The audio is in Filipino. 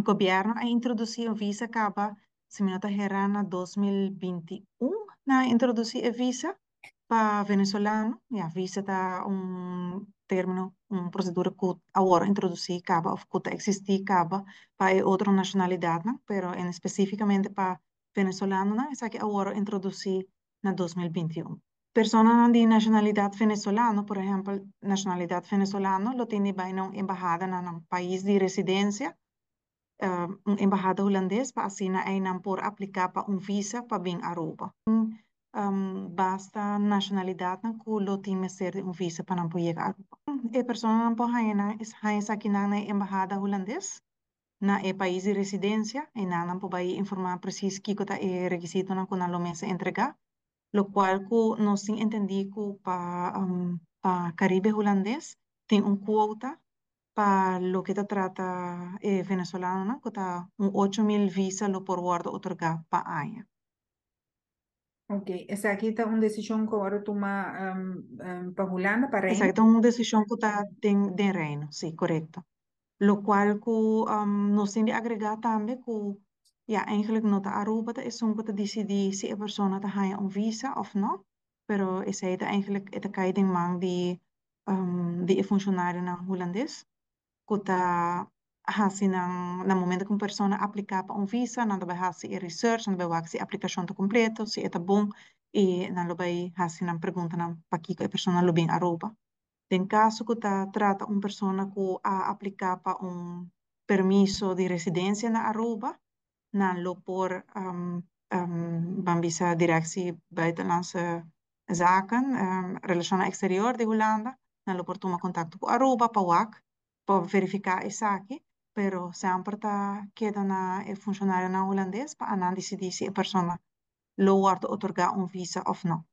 O governo a introduzir o visa acaba, se me nota era na 2021, na introduzir a visa para venezuelano. Ja, visa tá um término, uma procedura que agora introduzir acaba, ou que existir acaba para outra nacionalidade, não? pero em especificamente para venezuelano, não? Essa que agora introduzir na 2021. Personas de nacionalidade venezuelana, por exemplo, nacionalidade venezuelana, lo tiene een embajada een país de residência, een embajada holandês, para assim aí não por aplicar para um visa para vir a Aruba. Um, basta nacionalidade na que lo tiene ser um visa para não poder a Aruba. E pessoa não pode haina is haina aqui na embajada holandês, na e país de residência, e na não pode informar preciso que está é requisito na que não lo mesa entregar lo cual que no sin entendí que para um, pa Caribe holandés tiene un cuota para lo que te trata eh, venezolano, ¿no? que está un 8 mil visa lo por guardo otorgar para año. Ok, esa aquí está una decisión que ahora toma um, um, para Holanda, para Reino. Exacto, una decisión que está de, de Reino, sí, correcto. Lo cual que um, nos tiene agregar también que ja, eigenlijk not de Aruba is om te decidi si a persona te haya un visa of no. Pero is het eigenlijk het kaiding mang di um, di funcionário na holandês. Kuta hasi nang na momento que uma persona aplica para um visa, nanda vai e research, nanda vai hasi aplicação to completo, se é bom e nanda vai hasi nang pergunta nang pakiko a persona lo bem Aruba. Em caso que tá trata uma persona que a aplicar para um permiso de residência na Aruba, Nanlo por um, um, Bambisa Directie Buitenlandse Zaken, um, Relatie Exterior de Holanda, Nanlo por toma contato com Aruba, PAWAC, para verificar aquí, pero siempre está queda el funcionario en holandés para decidir si la persona lo guarda otorgar un visa o no.